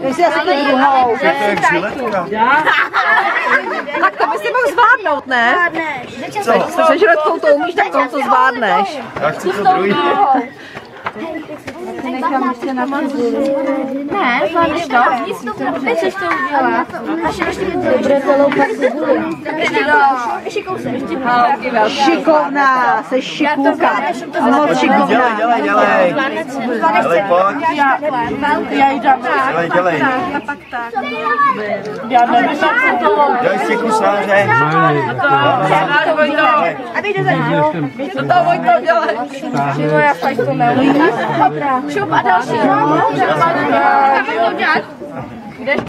Jestli já si tu druhou. To je jak žiletka. Tak to by si mohl zvládnout, ne? Co? Se žletkou to umíš, tak to, to zvládneš. Já chci to druhý. Ne, zvládneš to? Nic to Nechceš to udělat. Dobré to loupat cibuli. Ještě kousek. Šikovná, jsi šikulka. Moc šikovná. Dělej, dělej, dělej. Dělej, pojď. Já ji dám. Dělej, dělej. Já nevím, se to Dělej si kus náře. Aby jde za ní. To to Vojto dělej. Přímo já fakt to neumím. Šup a další. A další.